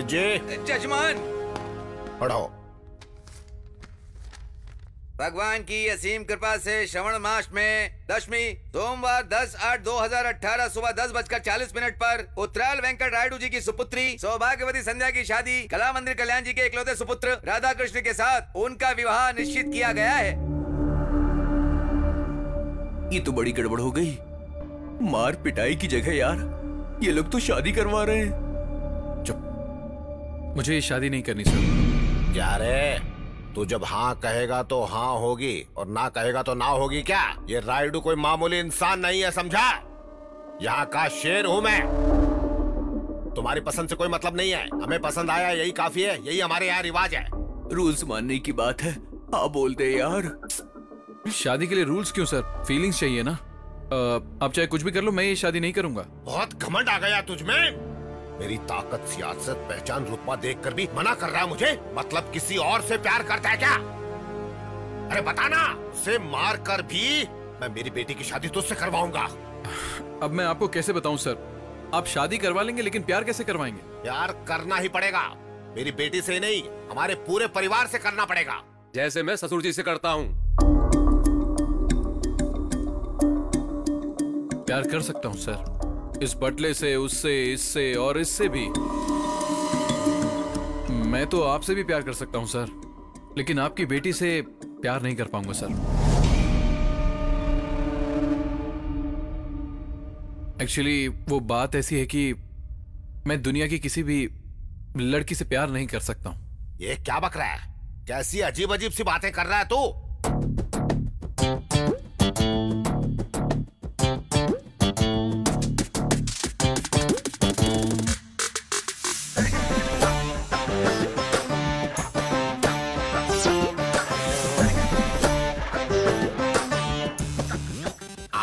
पंडित जी जजमान पढ़ो भगवान की असीम कृपा से श्रवण मास में दशमी सोमवार 10 आठ 2018 सुबह दस बजकर चालीस मिनट पर उत्तराल वेंकट रायडू जी की सुपुत्री सौभाग्यवती संध्या की शादी कला मंदिर कल्याण जी के इकलौते सुपुत्र राधा कृष्ण के साथ उनका विवाह निश्चित किया गया है। ये तो बड़ी गड़बड़ हो गई। मार पिटाई की जगह यार। ये लोग तो शादी करवा रहे हैं। मुझे ये शादी नहीं करनी सर। क्या रे तू जब हाँ कहेगा तो हाँ होगी और ना कहेगा तो ना होगी क्या? ये रायडू कोई मामूली इंसान नहीं है समझा? यहाँ का शेर हूँ मैं। तुम्हारी पसंद से कोई मतलब नहीं है। हमें पसंद आया यही काफ़ी है यही हमारे यहाँ रिवाज है। रूल्स मानने की बात है। आप बोलते यार। शादी के लिए रूल्स क्यों सर? फीलिंग्स चाहिए ना। आप चाहे कुछ भी कर लो मैं ये शादी नहीं करूँगा। बहुत घमंड आ गया तुझमें मेरी ताकत सियासत पहचान रुतबा देखकर भी मना कर रहा है मुझे। मतलब किसी और से प्यार करता है क्या? अरे बताना उसे मार कर भी मैं मेरी बेटी की शादी तुझसे करवाऊँगा। अब मैं आपको कैसे बताऊँ सर? आप शादी करवा लेंगे लेकिन प्यार कैसे करवाएँगे? प्यार करना ही पड़ेगा। मेरी बेटी से ही नहीं हमारे पूरे परिवार से करना पड़ेगा। जैसे मैं ससुर जी से करता हूँ। प्यार कर सकता हूँ सर। इस बटले से, उससे, इससे और इससे भी। मैं तो आपसे भी प्यार कर सकता हूँ, सर। लेकिन आपकी बेटी से प्यार नहीं कर पाऊँगा, सर। एक्चुअली वो बात ऐसी है कि मैं दुनिया की किसी भी लड़की से प्यार नहीं कर सकता हूँ। ये क्या बक रहा है? कैसी अजीब अजीब सी बातें कर रहा है तू?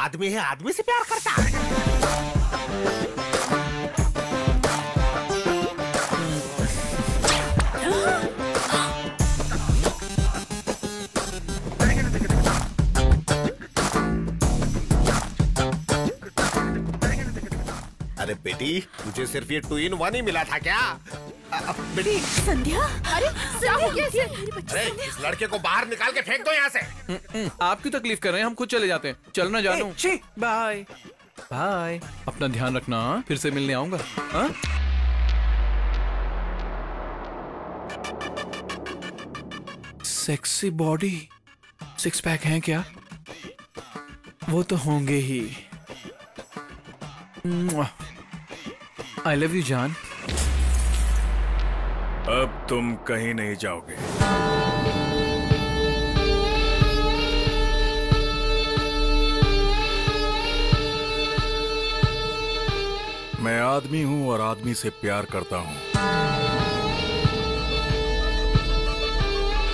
आदमी है, आदमी से प्यार करता है। अरे बेटी, तुझे सिर्फ़ ये टू इन वन ही मिला था क्या? बेटी। संध्या? अरे क्या हो गया इसे? अरे इस लड़के को बाहर निकाल के फेंक दो यहाँ से। आप क्यों तकलीफ़ कर रहे हैं हम खुद चले जाते हैं। चलना जानू। बाय। बाय। अपना ध्यान रखना? फिर से मिलने आऊँगा। हाँ? सेक्सी बॉडी सिक्स पैक हैं क्या? वो तो होंगे ही। आई लव यू जान अब तुम कहीं नहीं जाओगे। मैं आदमी हूँ और आदमी से प्यार करता हूँ।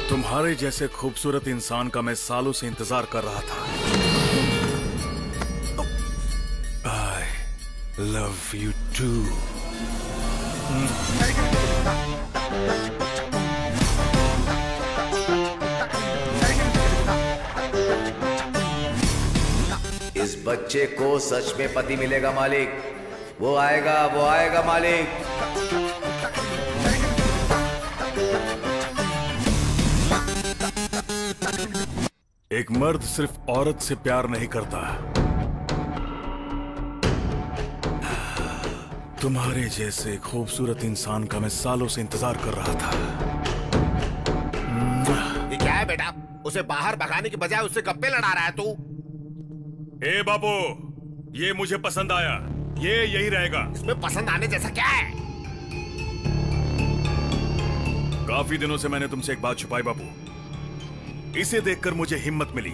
तुम्हारे जैसे खूबसूरत इंसान का मैं सालों से इंतज़ार कर रहा था। आई लव यू टू बच्चे को सच में पति मिलेगा मालिक। वो आएगा वो आएगा मालिक। एक मर्द सिर्फ़ औरत से प्यार नहीं करता। तुम्हारे जैसे खूबसूरत इंसान का मैं सालों से इंतज़ार कर रहा था। ये क्या है बेटा? उसे बाहर भगाने की बजाय उससे गप्पे लड़ा रहा है तू। ए बाबू ये मुझे पसंद आया। ये यही रहेगा। इसमें पसंद आने जैसा क्या है? काफ़ी दिनों से मैंने तुमसे एक बात छुपाई बाबू इसे देखकर मुझे हिम्मत मिली।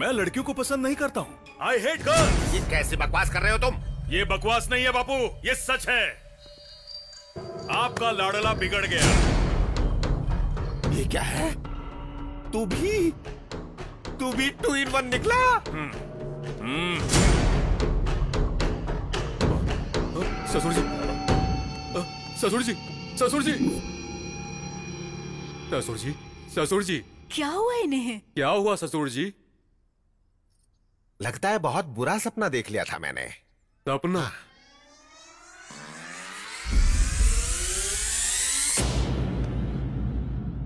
मैं लड़कियों को पसंद नहीं करता हूँ। आई हेट गर्ल्स ये कैसी बकवास कर रहे हो तुम? ये बकवास नहीं है बापू ये सच है। आपका लाडला बिगड़ गया। ये क्या है? तू भी? तू भी टू इन वन निकला? हम्म। हम्म। ससुर जी ससुर जी ससुर जी ससुर जी ससुर जी क्या हुआ इन्हें? क्या हुआ ससुर जी लगता है बहुत बुरा सपना देख लिया था मैंने। सपना? हाँ।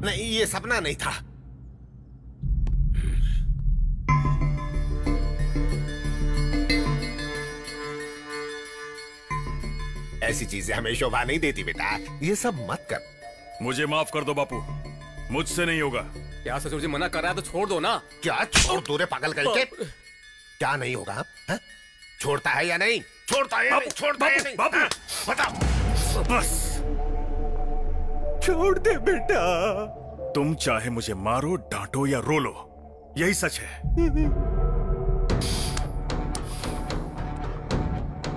नहीं ये सपना नहीं था। ऐसी चीज़ें हमें शोभा नहीं देती बेटा। ये सब मत कर। मुझे माफ़ कर दो बापू। मुझसे नहीं होगा। क्या ससुर जी मना कर रहा है तो छोड़ दो ना। क्या? छोड़ दो रे पागल करके। क्या नहीं होगा? हा? छोड़ता है या नहीं? छोड़ता है नहीं? छोड़ता है या नहीं? बापू, हाँ? बताओ। बस। छोड़ दे बेटा। तुम चाहे मुझे मारो डांटो या रो लो यही सच है।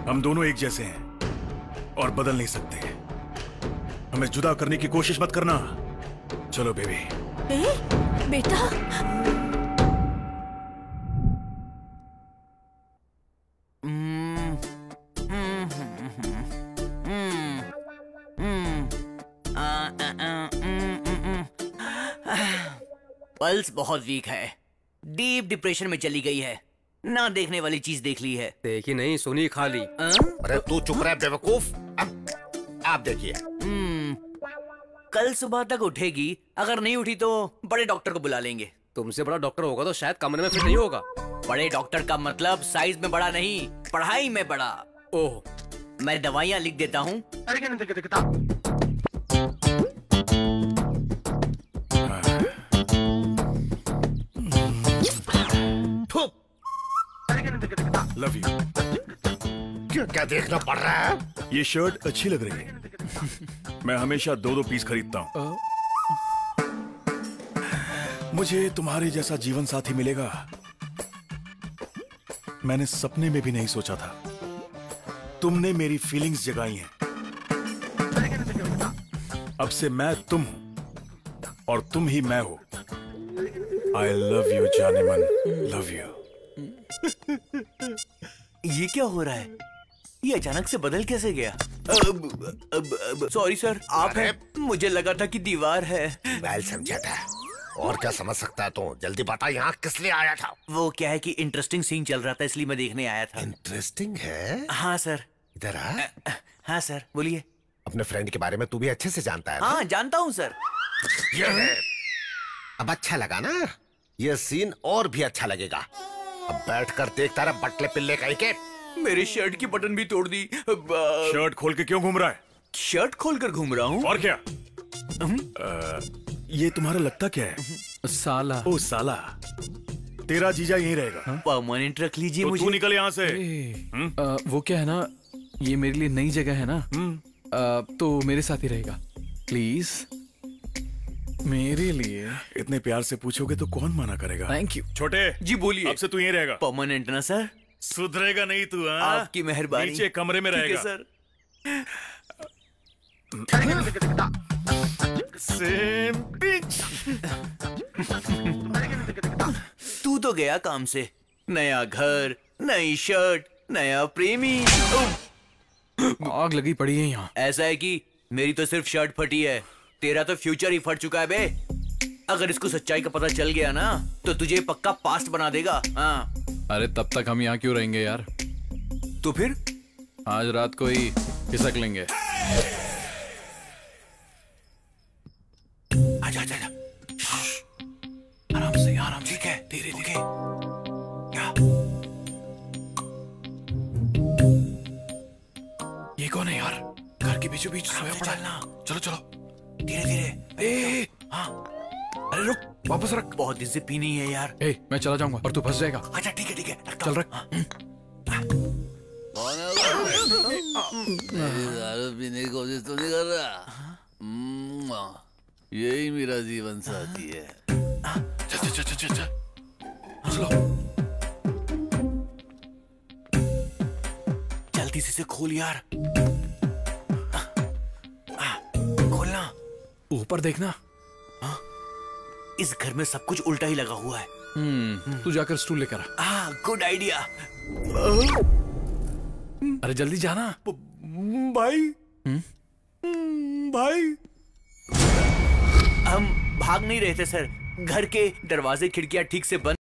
हम दोनों एक जैसे हैं। और बदल नहीं सकते। हमें जुदा करने की कोशिश मत करना। चलो बेबी ए, बेटा। पल्स बहुत वीक है। डीप डिप्रेशन में चली गई है। ना देखने वाली चीज़ देख ली है। देखी नहीं सुनी खाली? अरे तू चुप रहे बेवकूफ़। आप देखिए। हम्म, कल सुबह तक उठेगी अगर नहीं उठी तो बड़े डॉक्टर को बुला लेंगे। तुमसे बड़ा डॉक्टर होगा तो शायद कमरे में फिट नहीं होगा। बड़े डॉक्टर का मतलब साइज़ में बड़ा नहीं पढ़ाई में बड़ा। ओह। मैं दवाइयाँ लिख देता हूँ। थू, लव यू क्या? क्या देखना पड़ रहा है? ये शर्ट अच्छी लग रही है। मैं हमेशा दो दो पीस खरीदता हूँ। मुझे तुम्हारे जैसा जीवन साथी मिलेगा। मैंने सपने में भी नहीं सोचा था। तुमने मेरी फीलिंग्स जगाई हैं। अब से मैं तुम हूँ और तुम ही मैं हो। आई लव यू जाने मन लव यू ये क्या हो रहा है? ये अचानक से बदल कैसे गया? अब, अब, अब, सॉरी सर आप हैं मुझे लगा था कि दीवार है। वेल समझा था। और क्या समझ सकता है तू जल्दी बता यहाँ किस लिए आया था? वो क्या है कि इंटरेस्टिंग सीन चल रहा था इसलिए मैं देखने आया था। इंटरेस्टिंग है? हाँ सर इधर आ। हाँ सर बोलिए। अपने फ्रेंड के बारे में तू भी अच्छे से जानता है हाँ जानता हूँ सर ये है। अब अच्छा लगा ना? ये सीन और भी अच्छा लगेगा। अब बैठकर देखता रहा बटले पिल्ले कहीं के मेरे शर्ट की बटन भी तोड़ दी। शर्ट खोल के क्यों घूम रहा है? शर्ट खोलकर घूम रहा हूँ। और क्या? अ, ये तुम्हारा लगता क्या है? साला। ओ साला। तेरा जीजा यहीं रहेगा। परमानेंट रख लीजिए तो तू मुझे। निकल यहाँ से। ए, अ, वो क्या है ना ये मेरे लिए नई जगह है ना? अ, तो मेरे साथ ही रहेगा। प्लीज़ मेरे लिए। इतने प्यार से पूछोगे तो कौन मना करेगा? थैंक यू छोटे जी बोलिए। अब से तू यहीं रहेगा। परमानेंट ना सर सुधरेगा नहीं तू हाँ? आपकी मेहरबानी। नीचे कमरे में रहेगा। सर सेम पिच तू तो गया काम से। नया घर नई शर्ट नया प्रेमी। आग लगी पड़ी है यहाँ। ऐसा है कि मेरी तो सिर्फ़ शर्ट फटी है। तेरा तो फ्यूचर ही फट चुका है बे। अगर इसको सच्चाई का पता चल गया ना तो तुझे पक्का पास्ट बना देगा। हाँ। अरे तब तक हम यहाँ क्यों रहेंगे यार? तो फिर? आज रात को ही खिसक लेंगे। आजा आजा आजा आराम से आराम ठीक है धीरे धीरे क्या ये कौन है यार? घर के बीचों बीच सोया पड़ा है। चलो चलो। धीरे धीरे। हाँ। अरे रुक वापस रख। बहुत दिन से पी नहीं है यार। ए, मैं चला जाऊँगा और तू फंस जाएगा। अच्छा ठीक है ठीक है चल रख हाँ। दारू पीने की कोशिश तो नहीं कर रहा यही मेरा जीवन साथी है। चल चल चल चल चल चलो जल्दी से इसे खोल यार। हाँ, खोलना। ऊपर देखना। इस घर में सब कुछ उल्टा ही लगा हुआ है। हम्म तू जाकर स्टूल लेकर आ। हाँ गुड आइडिया अरे जल्दी जाना। भाई। भाई। हम भाग नहीं रहे थे सर। घर के दरवाजे खिड़कियाँ ठीक से बंद